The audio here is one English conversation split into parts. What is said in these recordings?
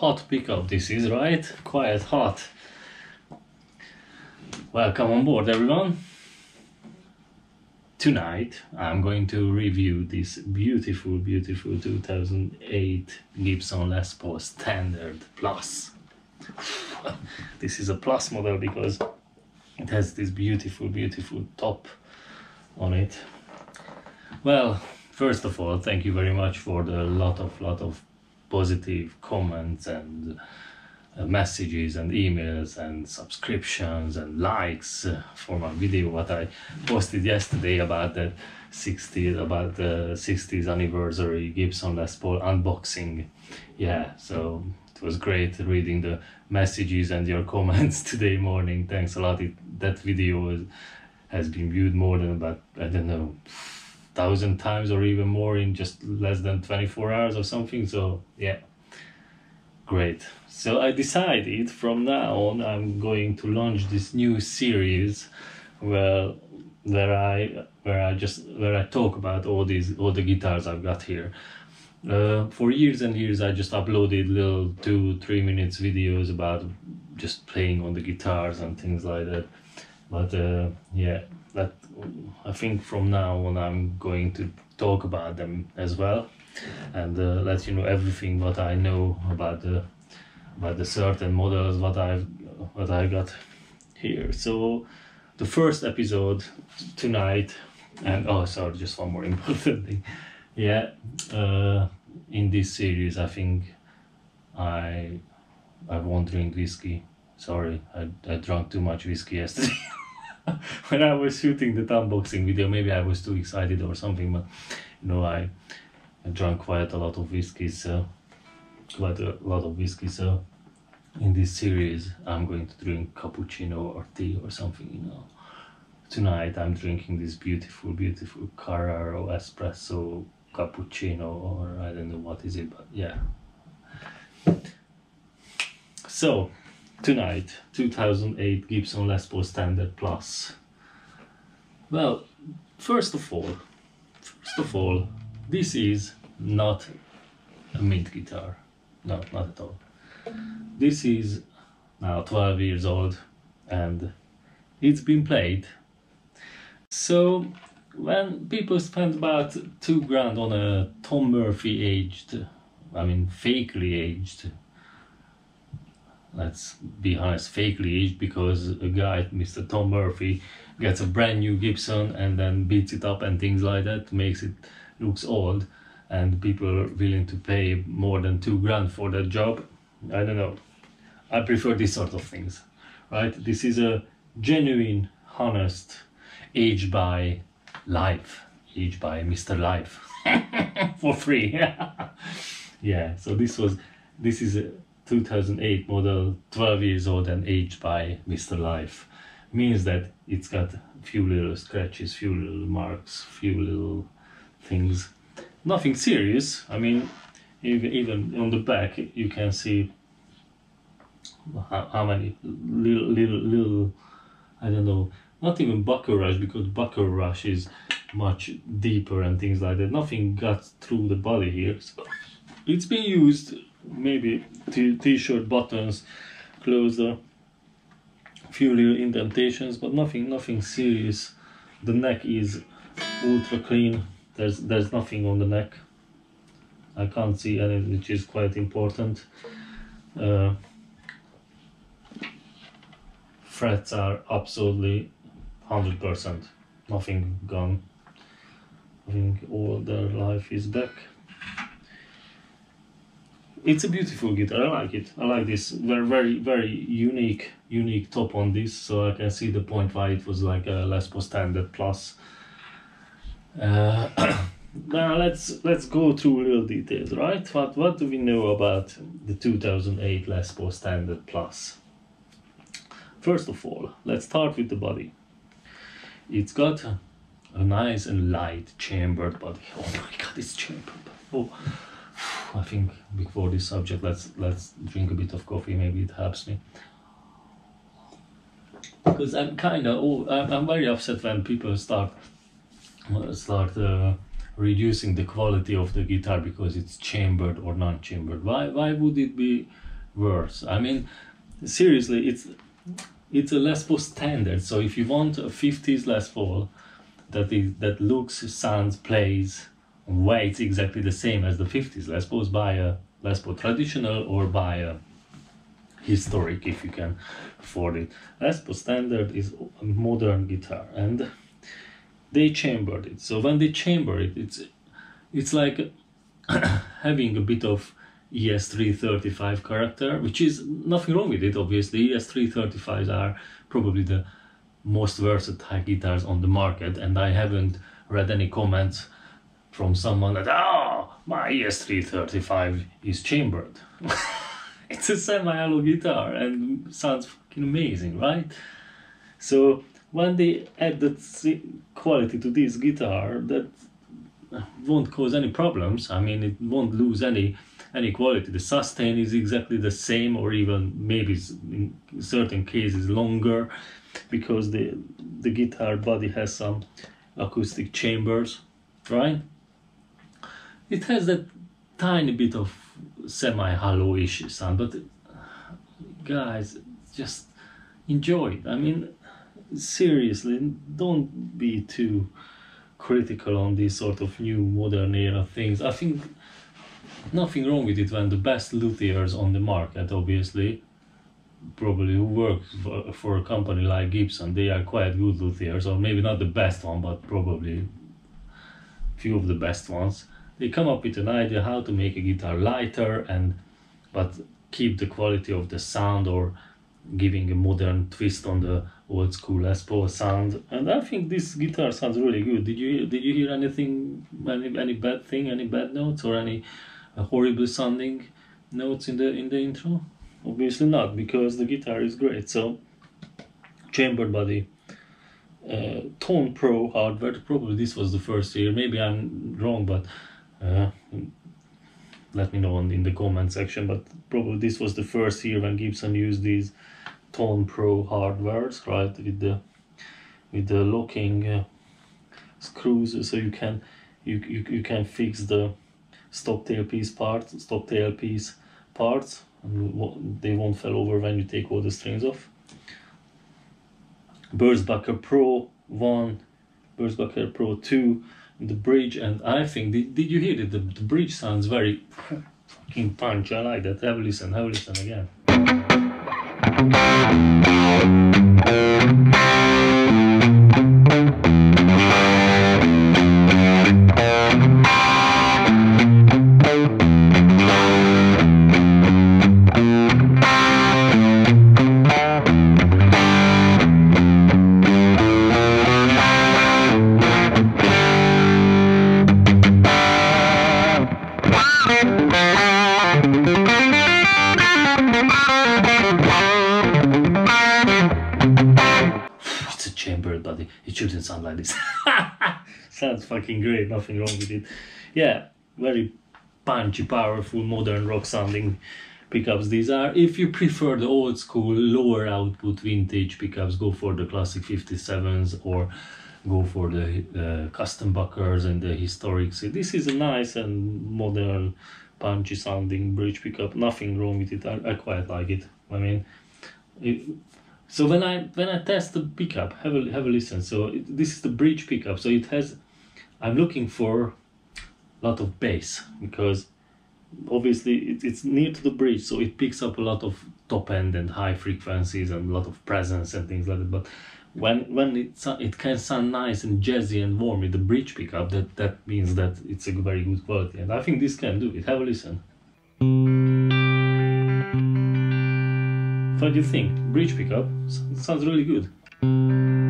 Hot pickup this is, right? Quite hot. Welcome on board everyone. Tonight I'm going to review this beautiful, beautiful 2008 Gibson Les Paul Standard Plus. this is a plus model because it has this beautiful, beautiful top on it. Well, first of all, thank you very much for the lot of, lot of positive comments and uh, messages and emails and subscriptions and likes uh, for my video what I posted yesterday about the 60s about the 60th anniversary Gibson Les Paul unboxing. Yeah, so it was great reading the messages and your comments today morning. Thanks a lot. It, that video has been viewed more than about I don't know thousand times or even more in just less than 24 hours or something. So yeah. Great. So i decided from now on i'm going to launch this new series where where i where i just where i talk about all these all the guitars i've got here. Uh, for years and years i just uploaded little two three minutes videos about just playing on the guitars and things like that but uh, yeah that I think from now on I'm going to talk about them as well and uh, let you know everything what I know about the about the certain models what I've what I got here. So the first episode tonight and oh sorry just one more important thing. Yeah uh, in this series I think I I won't drink whiskey sorry I, I drank too much whiskey yesterday when I was shooting the unboxing video, maybe I was too excited or something, but you know, I, I drank quite a lot of whiskey, so quite a lot of whiskey. So in this series, I'm going to drink cappuccino or tea or something, you know. Tonight, I'm drinking this beautiful, beautiful Carraro espresso cappuccino, or I don't know what is it, but yeah. So tonight 2008 Gibson Les Paul Standard Plus. Well, first of all, first of all, this is not a mint guitar. No, not at all. This is now 12 years old and it's been played. So when people spend about two grand on a Tom Murphy aged, I mean fakely aged let's be honest, fakely aged because a guy, Mr. Tom Murphy, gets a brand new Gibson and then beats it up and things like that, makes it looks old, and people are willing to pay more than two grand for that job. I don't know. I prefer these sort of things, right? This is a genuine, honest, aged by life, aged by Mr. Life for free. yeah. So this was, this is a 2008 model 12 years old and aged by Mr. Life means that it's got few little scratches, few little marks, few little things. Nothing serious. I mean, even, even on the back you can see how, how many little, little, little, I don't know, not even buckle rush because buckle rush is much deeper and things like that. Nothing got through the body here. So it's been used maybe t-shirt buttons close a few little indentations but nothing nothing serious. The neck is ultra clean. There's there's nothing on the neck. I can't see any which is quite important. Uh, frets are absolutely 100% nothing gone. I think all their life is back it's a beautiful guitar. I like it. I like this very, very, very unique, unique top on this. So I can see the point why it was like a Les Paul Standard Plus. Uh, now let's let's go through little details, right? What what do we know about the 2008 Les Paul Standard Plus? First of all, let's start with the body. It's got a, nice and light chambered body. Oh my god, it's chambered. Oh. I think before this subject, let's let's drink a bit of coffee. Maybe it helps me. Because I'm kind of oh, I'm, very upset when people start start uh, reducing the quality of the guitar because it's chambered or non-chambered. Why why would it be worse? I mean, seriously, it's it's a Les Paul standard. So if you want a 50s Les Paul that is that looks, sounds, plays, weights exactly the same as the 50s Les Pauls, buy a Les Paul traditional or buy a historic if you can afford it. Les Paul standard is a modern guitar and they chambered it. So when they chamber it, it's it's like having a bit of ES335 character, which is nothing wrong with it. Obviously, ES335s are probably the most versatile guitars on the market, and I haven't read any comments from someone that oh my ES335 is chambered. it's a semi-hollow guitar and sounds fucking amazing, right? So when they add that quality to this guitar, that won't cause any problems. I mean, it won't lose any any quality. The sustain is exactly the same, or even maybe in certain cases longer, because the the guitar body has some acoustic chambers, right? It has that tiny bit of semi-hollowish sound, but guys, just enjoy it. I mean, seriously, don't be too critical on these sort of new modern era things. I think nothing wrong with it when the best luthiers on the market, obviously, probably who work for, for a company like Gibson, they are quite good luthiers, or maybe not the best one, but probably few of the best ones. They come up with an idea how to make a guitar lighter and but keep the quality of the sound or giving a modern twist on the old school Les Paul sound. And I think this guitar sounds really good. Did you did you hear anything any any bad thing, any bad notes or any uh, horrible sounding notes in the in the intro? Obviously not, because the guitar is great. So chambered body. Uh, Tone Pro hardware. Probably this was the first year. Maybe I'm wrong, but uh, let me know in the comment section. But probably this was the first year when Gibson used these Tone Pro hardwares, right? With the with the locking uh, screws, so you can you, you you can fix the stop tailpiece parts, stop tailpiece parts and they won't fall over when you take all the strings off. Burstbucker Pro 1, Burstbucker Pro 2, the bridge, and I think, did, did you hear it? The, the bridge sounds very fucking punch. I like that. Have a listen, have a listen again. Fucking great, nothing wrong with it. Yeah, very punchy, powerful, modern rock sounding pickups these are. If you prefer the old school, lower output vintage pickups, go for the classic 57s or go for the uh, custom buckers and the historic. historics. This is a nice and modern, punchy sounding bridge pickup. Nothing wrong with it. I, I quite like it. I mean, it, so when I when I test the pickup, have a have a listen. So it, this is the bridge pickup. So it has I'm looking for a lot of bass because obviously it, it's near to the bridge so it picks up a lot of top end and high frequencies and a lot of presence and things like that. But when when it it can sound nice and jazzy and warm with the bridge pickup that that means that it's a very good quality. And i think this can do it. Have a listen. What do you think? Bridge pickup? Sounds really good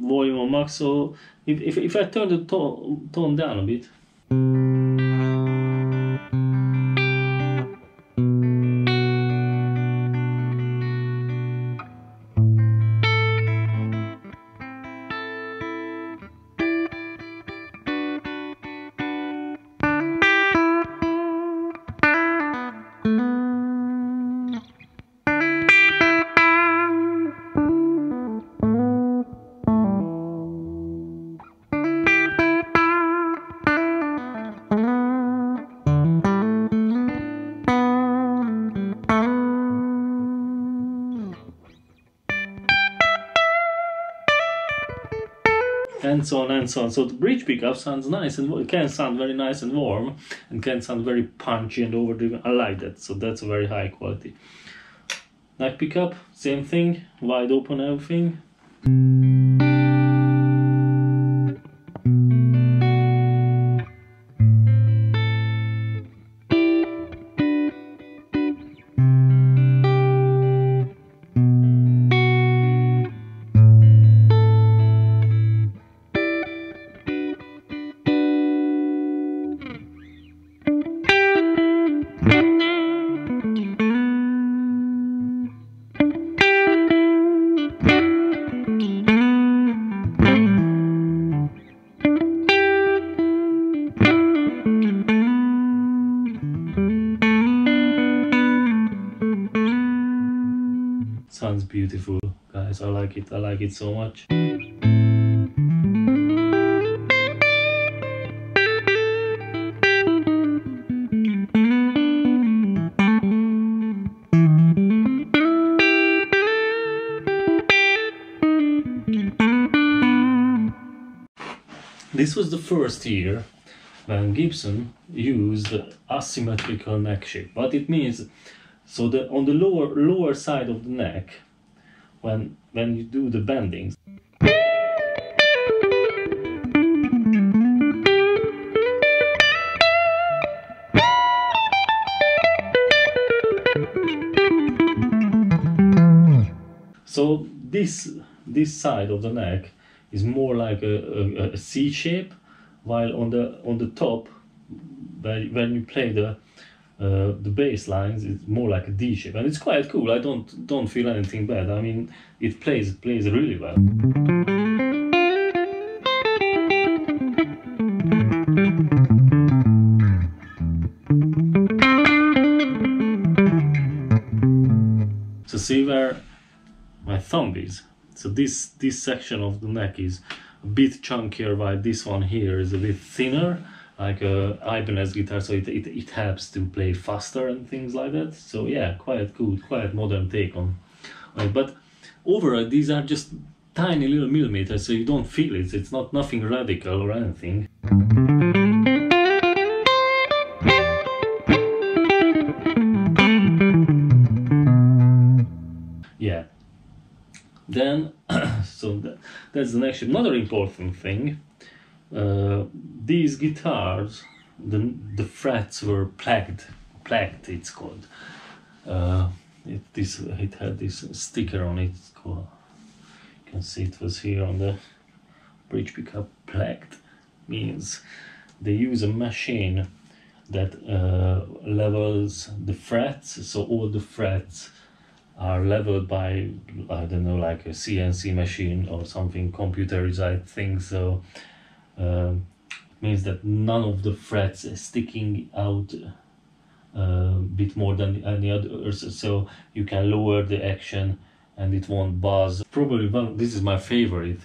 volume on max. So if, if, if I turn the tone, tone down a bit, so on and so on. So the bridge pickup sounds nice and it can sound very nice and warm and can sound very punchy and overdriven. I like that. So that's a very high quality. Neck pickup, same thing, wide open everything. I like it i like it so much This was the first year when Gibson used asymmetrical neck shape. What it means, so the on the lower lower side of the neck, when when you do the bendings, so this this side of the neck is more like a, a, a C shape, while on the on the top, when, when you play the uh, the bass lines, is more like a D shape, and it's quite cool. I don't don't feel anything bad. I mean, it plays plays really well. So see where my thumb is. So this this section of the neck is a bit chunkier, while this one here is a bit thinner, like a Ibanez guitar. So it, it it helps to play faster and things like that. So yeah, quite good, quite modern take on, on it. But overall, these are just tiny little millimeters, so you don't feel it. It's not nothing radical or anything. Yeah. Then, so that, that's the next. Another important thing. Uh, these guitars, the the frets were Plek'd. Plek'd, it's called. Uh, it this it had this sticker on it. Called. You can see it was here on the bridge pickup. Plek'd means they use a machine that uh, levels the frets. So all the frets are leveled by I don't know like a CNC machine or something computerized thing so um, means that none of the frets is sticking out a uh, bit more than any other so you can lower the action and it won't buzz. Probably one this is my favorite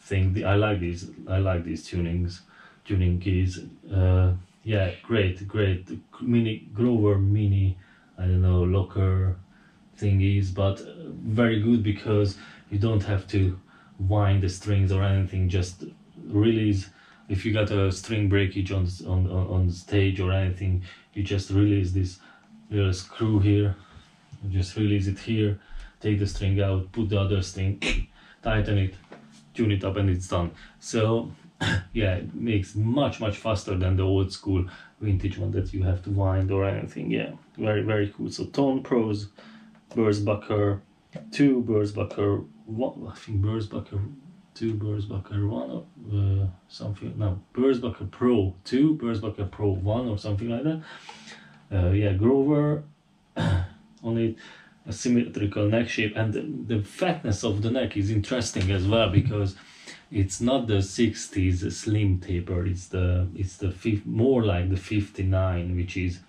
thing. I like these I like these tunings tuning keys. Uh, yeah great great. Mini Grover mini I don't know locker thingies but very good because you don't have to wind the strings or anything just release if you got a string breakage on on on stage or anything you just release this little screw here just release it here take the string out put the other string tighten it tune it up and it's done. So yeah it makes much much faster than the old school vintage one that you have to wind or anything yeah. Very very cool. So tone pros Burstbucker, two Burstbucker, one, I think Burstbucker, two Burstbucker, one, uh, something, no, Burstbucker Pro, two Burstbucker Pro, one, or something like that. Uh, yeah, Grover, only a symmetrical neck shape, and the, the fatness of the neck is interesting as well because it's not the 60s slim taper it's the it's the more like the 59 which is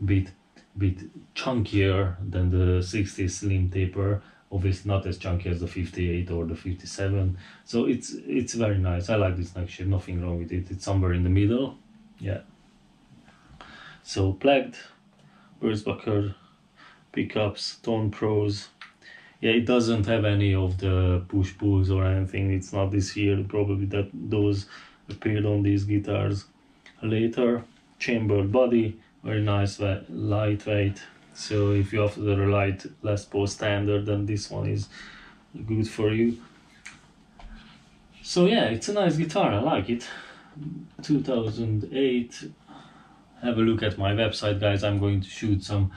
a bit bit chunkier than the 60s slim taper obviously not as chunky as the 58 or the 57 so it's it's very nice. I like this neck shape nothing wrong with it. It's somewhere in the middle. Yeah. So Plek'd Burstbucker pickups tone pros. Yeah it doesn't have any of the push pulls or anything. It's not this year. Probably that those appeared on these guitars later. Chambered body very nice lightweight so if you have the light Les Paul standard then this one is good for you. So yeah it's a nice guitar I like it. 2008 have a look at my website guys. I'm going to shoot some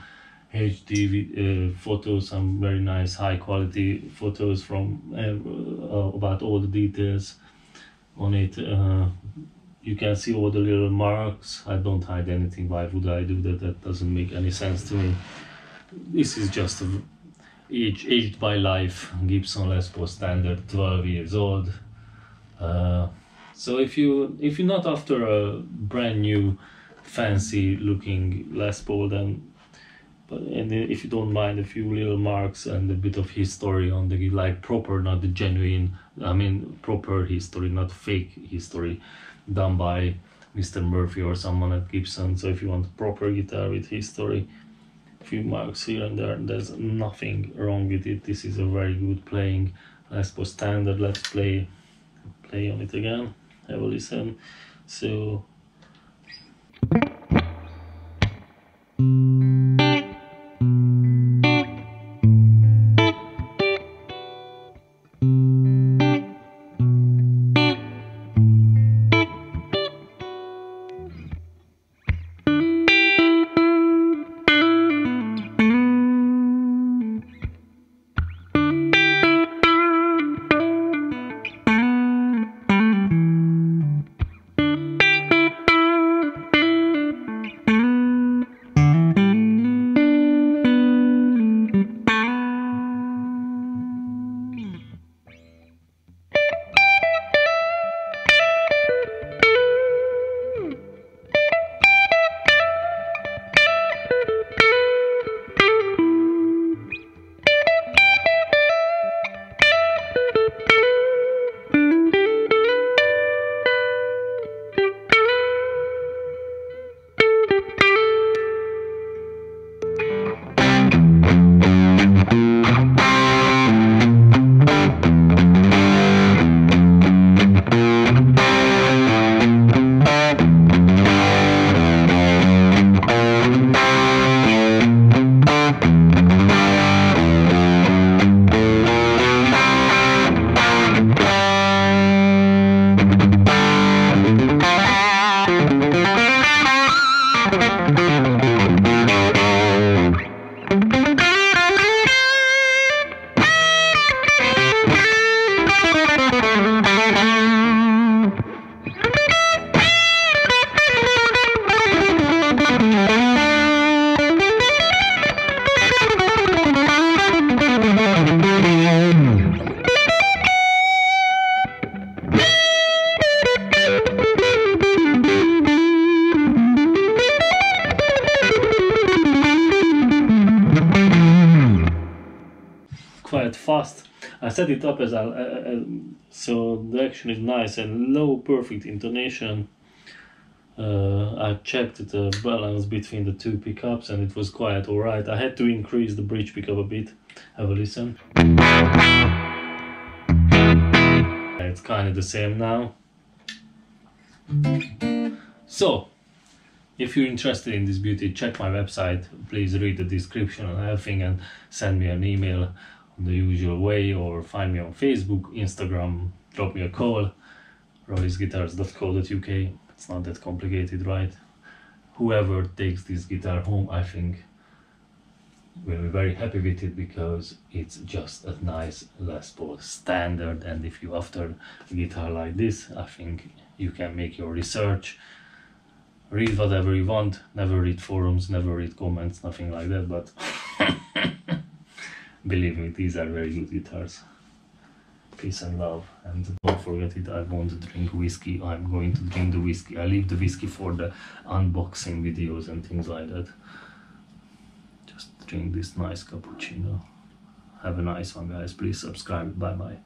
HD uh, photos some very nice high quality photos from uh, about all the details on it uh, you can see all the little marks. I don't hide anything why would I do that? That doesn't make any sense to me. This is just aged by life. Gibson Les Paul standard 12 years old. Uh, so if you if you're not after a brand new fancy looking Les Paul then but and if you don't mind a few little marks and a bit of history on the like proper not the genuine i mean proper history not fake history done by mr murphy or someone at gibson. So if you want proper guitar with history a few marks here and there there's nothing wrong with it. This is a very good playing Les Paul standard let's play play on it again have a listen. So set it up as a, a, a so the action is nice and low perfect intonation. Uh, I checked the balance between the two pickups and it was quite alright. I had to increase the bridge pickup a bit. Have a listen. It's kind of the same now. So, if you're interested in this beauty, check my website. Please read the description and everything and send me an email the usual way or find me on Facebook, Instagram, drop me a call, rollysguitars.co.uk. It's not that complicated, right? Whoever takes this guitar home, I think will be very happy with it because it's just a nice Les Paul standard and if you after a guitar like this, I think you can make your research read whatever you want never read forums never read comments nothing like that but believe me, these are very good guitars. Peace and love. And don't forget it, I want to drink whiskey. I'm going to drink the whiskey. I leave the whiskey for the unboxing videos and things like that. Just drink this nice cappuccino. Have a nice one, guys. Please subscribe. Bye-bye.